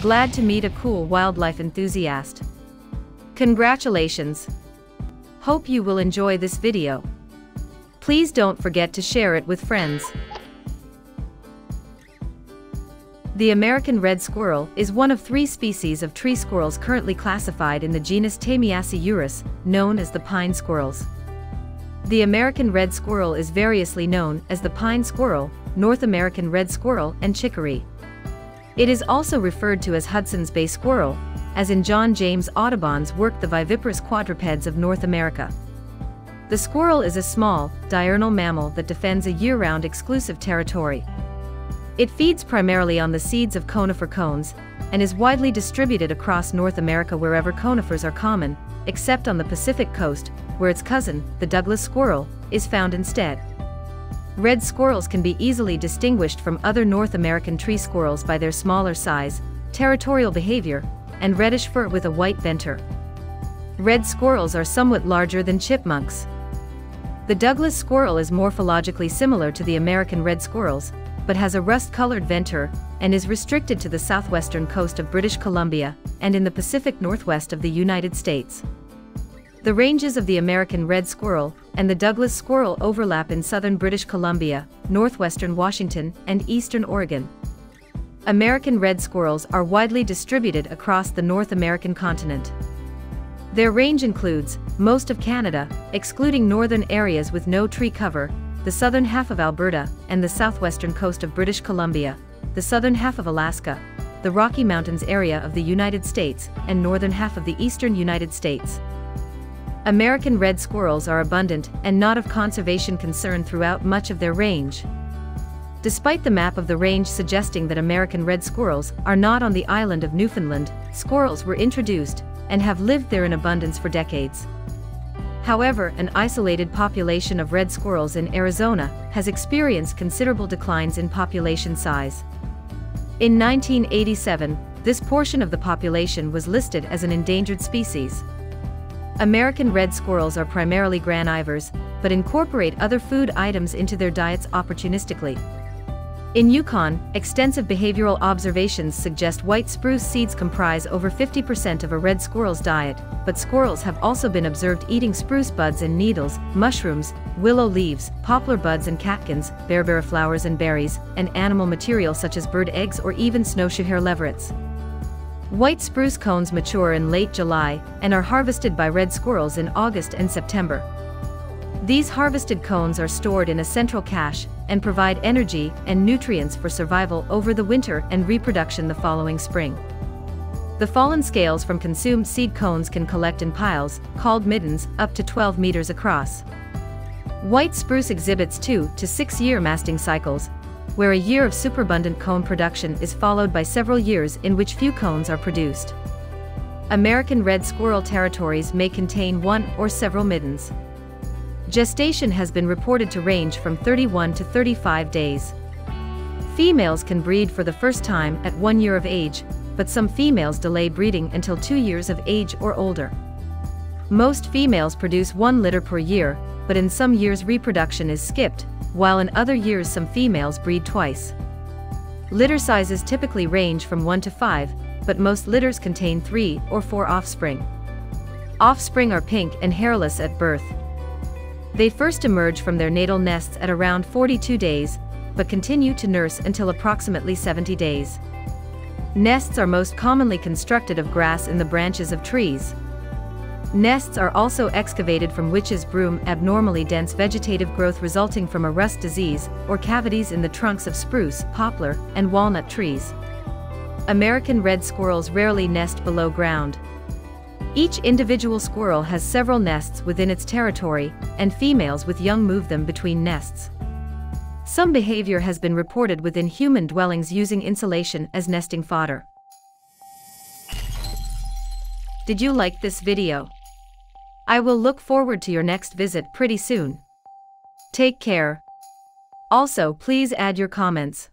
Glad to meet a cool wildlife enthusiast. Congratulations! Hope you will enjoy this video. Please don't forget to share it with friends. The American red squirrel is one of three species of tree squirrels currently classified in the genus Tamiasciurus, known as the pine squirrels. The American red squirrel is variously known as the pine squirrel, North American red squirrel and chickaree. It is also referred to as Hudson's Bay squirrel, as in John James Audubon's work The Viviparous Quadrupeds of North America. The squirrel is a small, diurnal mammal that defends a year-round exclusive territory. It feeds primarily on the seeds of conifer cones, and is widely distributed across North America wherever conifers are common, except on the Pacific coast, where its cousin, the Douglas squirrel, is found instead. Red squirrels can be easily distinguished from other North American tree squirrels by their smaller size, territorial behavior, and reddish fur with a white venter. Red squirrels are somewhat larger than chipmunks. The Douglas squirrel is morphologically similar to the American red squirrels, but has a rust-colored venter, and is restricted to the southwestern coast of British Columbia, and in the Pacific Northwest of the United States. The ranges of the American red squirrel and the Douglas squirrel overlap in southern British Columbia, northwestern Washington, and eastern Oregon. American red squirrels are widely distributed across the North American continent. Their range includes most of Canada, excluding northern areas with no tree cover, the southern half of Alberta, and the southwestern coast of British Columbia, the southern half of Alaska, the Rocky Mountains area of the United States, and northern half of the eastern United States. American red squirrels are abundant and not of conservation concern throughout much of their range. Despite the map of the range suggesting that American red squirrels are not on the island of Newfoundland, squirrels were introduced and have lived there in abundance for decades. However, an isolated population of red squirrels in Arizona has experienced considerable declines in population size. In 1987, this portion of the population was listed as an endangered species. American red squirrels are primarily granivores, but incorporate other food items into their diets opportunistically. In Yukon, extensive behavioral observations suggest white spruce seeds comprise over 50% of a red squirrel's diet, but squirrels have also been observed eating spruce buds and needles, mushrooms, willow leaves, poplar buds and catkins, bearberry flowers and berries, and animal material such as bird eggs or even snowshoe hare leverets. White spruce cones mature in late July and are harvested by red squirrels in August and September. These harvested cones are stored in a central cache and provide energy and nutrients for survival over the winter and reproduction the following spring. The fallen scales from consumed seed cones can collect in piles, called middens, up to 12 meters across. White spruce exhibits 2 to 6 year masting cycles, where a year of superabundant cone production is followed by several years in which few cones are produced. American red squirrel territories may contain one or several middens. Gestation has been reported to range from 31 to 35 days. Females can breed for the first time at one year of age, but some females delay breeding until two years of age or older. Most females produce one litter per year, but in some years reproduction is skipped, while in other years some females breed twice. Litter sizes typically range from 1 to 5, but most litters contain 3 or 4 offspring. Offspring are pink and hairless at birth. They first emerge from their natal nests at around 42 days, but continue to nurse until approximately 70 days. Nests are most commonly constructed of grass in the branches of trees. Nests are also excavated from witch's broom abnormally dense vegetative growth resulting from a rust disease or cavities in the trunks of spruce, poplar, and walnut trees. American red squirrels rarely nest below ground. Each individual squirrel has several nests within its territory, and females with young move them between nests. Some behavior has been reported within human dwellings using insulation as nesting fodder. Did you like this video? I will look forward to your next visit pretty soon. Take care. Also please add your comments.